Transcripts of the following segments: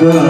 가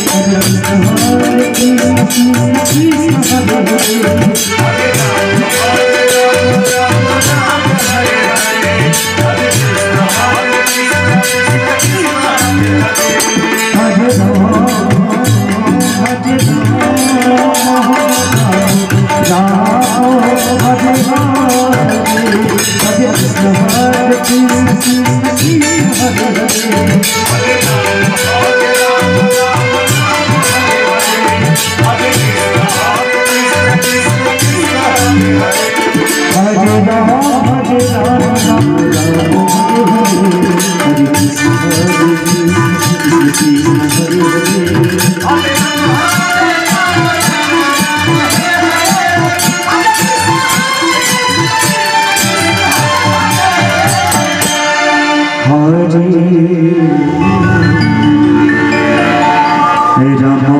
Hare Rama, Hare Rama, Rama Rama, Hare Rama